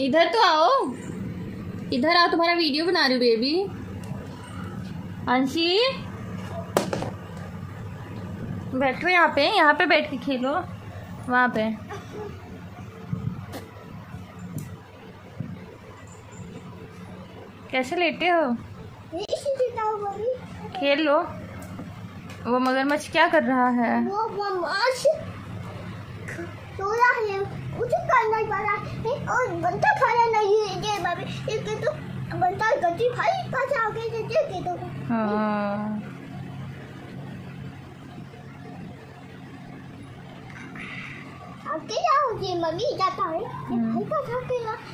इधर तो आओ। इधर आओ, तुम्हारा वीडियो बना रही बेबी अंशी? बैठो यहाँ पे यहाँ पे बैठ के खेलो। वहाँ पे। कैसे लेटे हो? खेल लो। वो मगरमच्छ क्या कर रहा है? वो ममाश सोया है। मुझे करना पड़ा है। और बनता खाना नहीं है। ये बाबी तो बनता गति भाई से देखे तो हाँ। मम्मी जाता है। ये भाई का था ये